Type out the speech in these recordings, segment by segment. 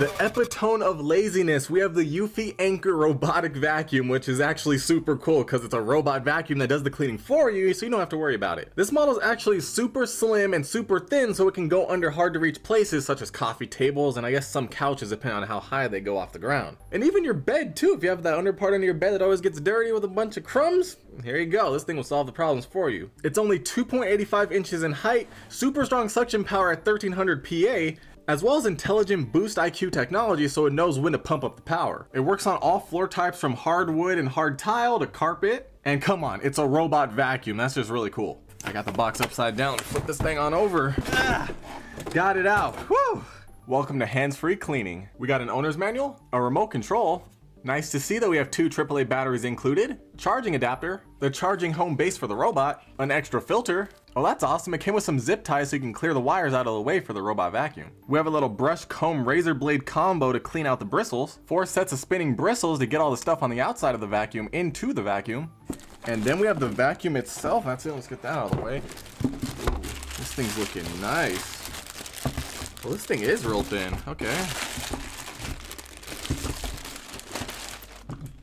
The epitome of laziness, we have the Eufy Anker robotic vacuum, which is actually super cool because it's a robot vacuum that does the cleaning for you, so you don't have to worry about it. This model is actually super slim and super thin, so it can go under hard to reach places such as coffee tables and I guess some couches depending on how high they go off the ground. And even your bed too, if you have that under part under your bed that always gets dirty with a bunch of crumbs, here you go, this thing will solve the problems for you. It's only 2.85 inches in height, super strong suction power at 1300 PA, as well as intelligent boost IQ technology so it knows when to pump up the power. It works on all floor types from hardwood and hard tile to carpet. And come on, it's a robot vacuum. That's just really cool. I got the box upside down. Flip this thing on over. Ah, got it out. Woo! Welcome to hands-free cleaning. We got an owner's manual, a remote control, Nice to see that we have two AAA batteries included, charging adapter, the charging home base for the robot, an extra filter. Oh, that's awesome. It came with some zip ties so you can clear the wires out of the way for the robot vacuum. We have a little brush comb razor blade combo to clean out the bristles, four sets of spinning bristles to get all the stuff on the outside of the vacuum into the vacuum. And then we have the vacuum itself. That's it. Let's get that out of the way. Ooh, this thing's looking nice. Well, this thing is real thin. Okay.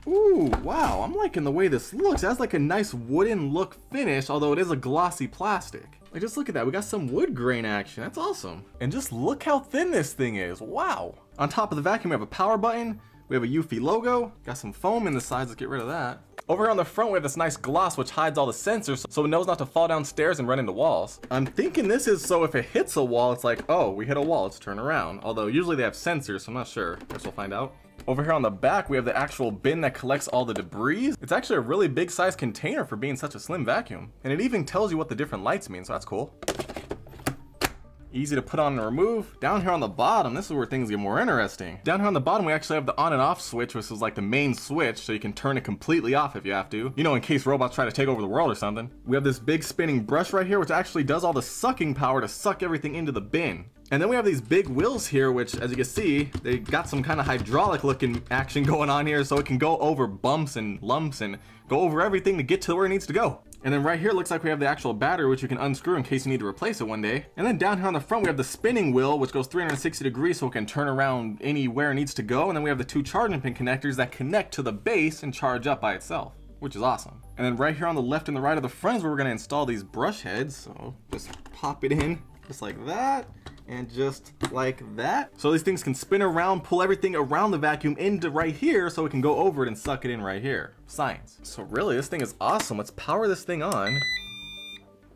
Ooh, wow, I'm liking the way this looks. That's like a nice wooden look finish, although it is a glossy plastic. Like, just look at that. We got some wood grain action. That's awesome. And just look how thin this thing is. Wow. On top of the vacuum, we have a power button. We have a Eufy logo. Got some foam in the sides. Let's get rid of that. Over here on the front, we have this nice gloss which hides all the sensors so it knows not to fall downstairs and run into walls. I'm thinking this is so if it hits a wall, it's like, oh, we hit a wall, let's turn around. Although usually they have sensors, so I'm not sure. Guess we'll find out. Over here on the back, we have the actual bin that collects all the debris. It's actually a really big size container for being such a slim vacuum. And it even tells you what the different lights mean, so that's cool. Easy to put on and remove. Down here on the bottom, this is where things get more interesting. Down here on the bottom, we actually have the on and off switch, which is like the main switch, so you can turn it completely off if you have to. You know, in case robots try to take over the world or something. We have this big spinning brush right here, which actually does all the sucking power to suck everything into the bin. And then we have these big wheels here, which as you can see, they got some kind of hydraulic looking action going on here, so it can go over bumps and lumps and go over everything to get to where it needs to go. And then right here it looks like we have the actual battery, which you can unscrew in case you need to replace it one day. And then down here on the front, we have the spinning wheel, which goes 360 degrees so it can turn around anywhere it needs to go. And then we have the two charging pin connectors that connect to the base and charge up by itself which is awesome. And then right here on the left and the right of the front is where we're gonna install these brush heads. So just pop it in just like that and just like that. So these things can spin around, pull everything around the vacuum into right here so it can go over it and suck it in right here. Science. So really, this thing is awesome. Let's power this thing on.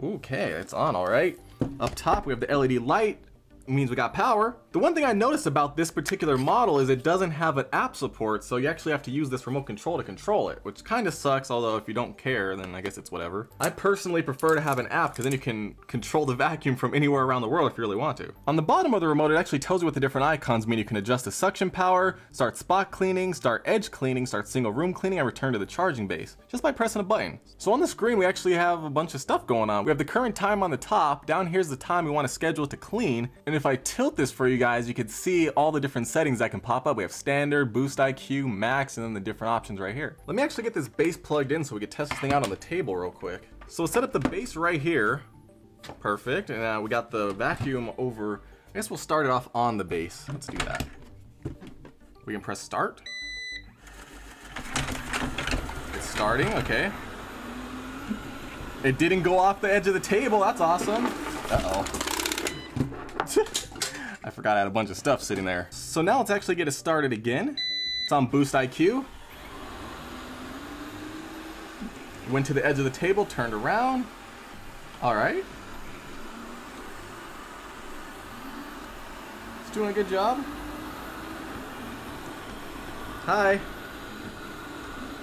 Okay, it's on, all right. Up top, we have the LED light means we got power. The one thing I noticed about this particular model is it doesn't have an app support, so you actually have to use this remote control to control it, which kind of sucks, although if you don't care, then I guess it's whatever. I personally prefer to have an app, because then you can control the vacuum from anywhere around the world if you really want to. On the bottom of the remote, it actually tells you what the different icons mean. You can adjust the suction power, start spot cleaning, start edge cleaning, start single room cleaning, and return to the charging base, just by pressing a button. So on the screen, we actually have a bunch of stuff going on. We have the current time on the top, down here's the time we want to schedule to clean, and if I tilt this for you guys, you can see all the different settings that can pop up. We have standard, boost IQ, max, and then the different options right here. Let me actually get this base plugged in so we can test this thing out on the table real quick. So set up the base right here. Perfect, and uh, we got the vacuum over, I guess we'll start it off on the base. Let's do that. We can press start. It's starting, okay. It didn't go off the edge of the table, that's awesome. Uh-oh. Forgot I had a bunch of stuff sitting there. So now let's actually get it started again. It's on Boost IQ. Went to the edge of the table, turned around. All right. It's doing a good job. Hi.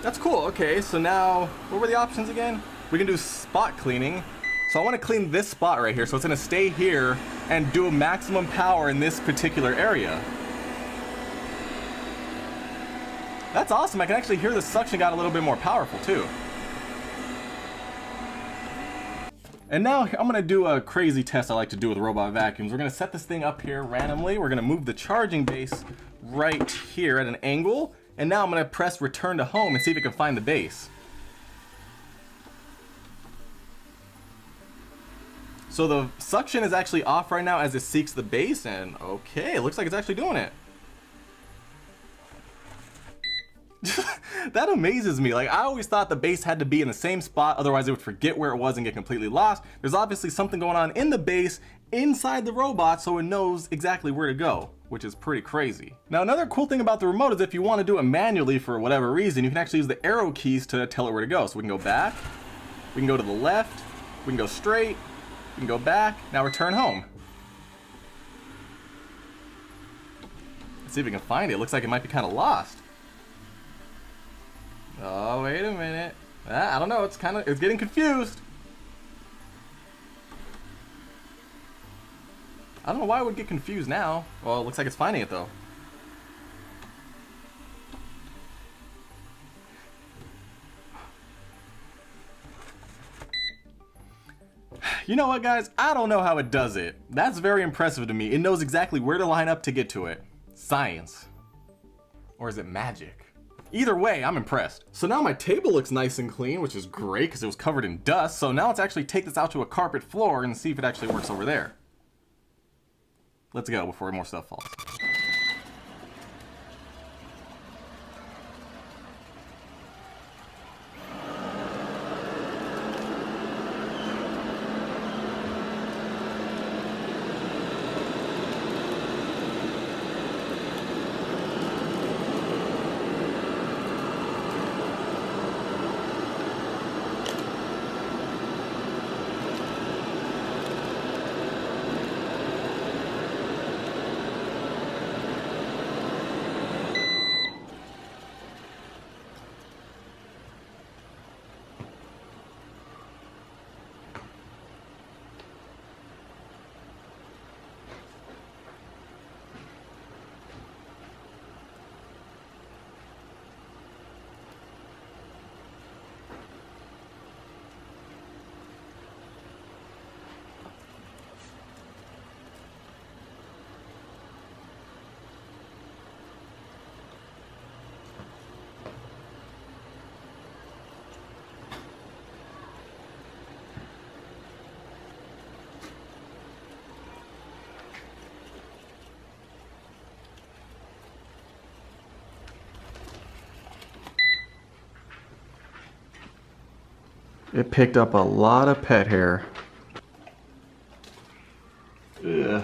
That's cool. Okay, so now, what were the options again? We can do spot cleaning. So I want to clean this spot right here. So it's to stay here and do a maximum power in this particular area. That's awesome. I can actually hear the suction got a little bit more powerful too. And now I'm gonna do a crazy test I like to do with robot vacuums. We're gonna set this thing up here randomly. We're gonna move the charging base right here at an angle. And now I'm gonna press return to home and see if it can find the base. So the suction is actually off right now as it seeks the base, and okay, it looks like it's actually doing it. that amazes me. Like, I always thought the base had to be in the same spot, otherwise it would forget where it was and get completely lost. There's obviously something going on in the base inside the robot so it knows exactly where to go which is pretty crazy. Now another cool thing about the remote is if you want to do it manually for whatever reason, you can actually use the arrow keys to tell it where to go. So we can go back, we can go to the left, we can go straight, can go back, now return home. Let's see if we can find it. It looks like it might be kind of lost. Oh, wait a minute. Ah, I don't know, it's kind of, it's getting confused. I don't know why I would get confused now. Well, it looks like it's finding it though. You know what guys, I don't know how it does it. That's very impressive to me. It knows exactly where to line up to get to it. Science. Or is it magic? Either way, I'm impressed. So now my table looks nice and clean, which is great because it was covered in dust. So now let's actually take this out to a carpet floor and see if it actually works over there. Let's go before more stuff falls. It picked up a lot of pet hair. Yeah.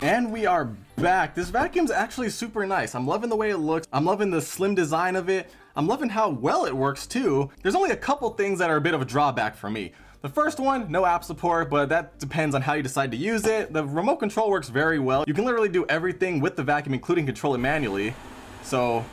And we are back. This vacuum's actually super nice. I'm loving the way it looks. I'm loving the slim design of it. I'm loving how well it works too. There's only a couple things that are a bit of a drawback for me. The first one, no app support, but that depends on how you decide to use it. The remote control works very well. You can literally do everything with the vacuum, including control it manually. So,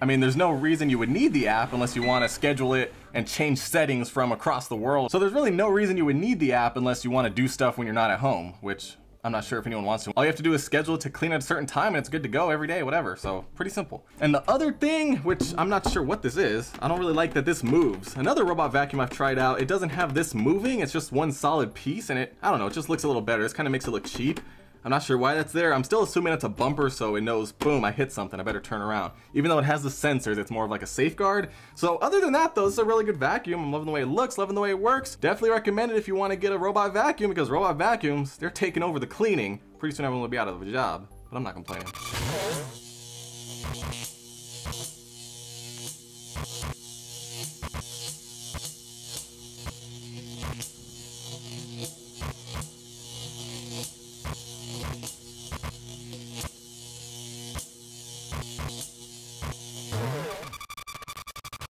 I mean, there's no reason you would need the app unless you want to schedule it and change settings from across the world. So there's really no reason you would need the app unless you want to do stuff when you're not at home, which I'm not sure if anyone wants to. All you have to do is schedule it to clean at a certain time and it's good to go every day, whatever. So pretty simple. And the other thing, which I'm not sure what this is, I don't really like that this moves. Another robot vacuum I've tried out, it doesn't have this moving. It's just one solid piece and it, I don't know, it just looks a little better. This kind of makes it look cheap. I'm not sure why that's there. I'm still assuming it's a bumper so it knows, boom, I hit something, I better turn around. Even though it has the sensors, it's more of like a safeguard. So other than that though, this is a really good vacuum. I'm loving the way it looks, loving the way it works. Definitely recommend it if you want to get a robot vacuum because robot vacuums, they're taking over the cleaning. Pretty soon everyone will be out of a job, but I'm not complaining.